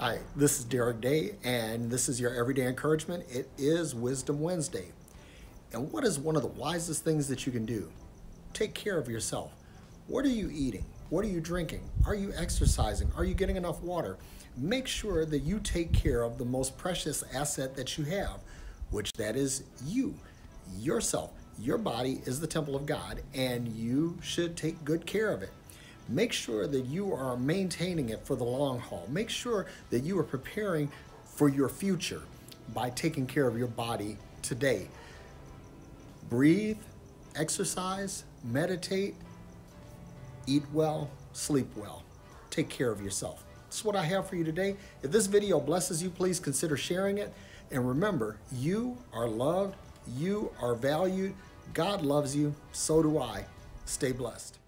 Hi, this is Derrick Day, and this is your everyday encouragement. It is Wisdom Wednesday. And what is one of the wisest things that you can do? Take care of yourself. What are you eating? What are you drinking? Are you exercising? Are you getting enough water? Make sure that you take care of the most precious asset that you have, which that is you, yourself. Your body is the temple of God, and you should take good care of it. Make sure that you are maintaining it for the long haul. Make sure that you are preparing for your future by taking care of your body today. Breathe, exercise, meditate, eat well, sleep well. Take care of yourself. That's what I have for you today. If this video blesses you, please consider sharing it. And remember, you are loved, you are valued, God loves you, so do I. Stay blessed.